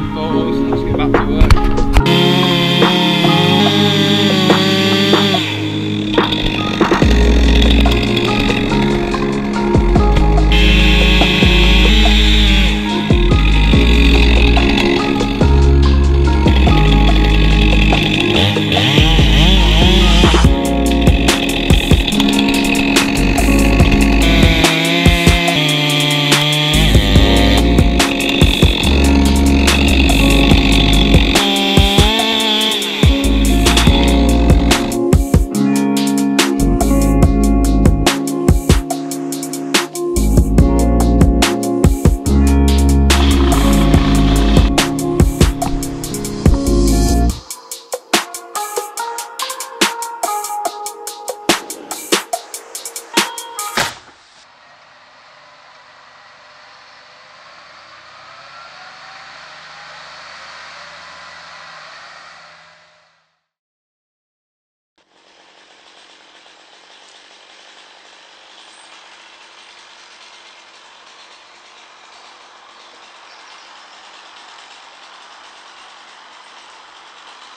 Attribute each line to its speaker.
Speaker 1: before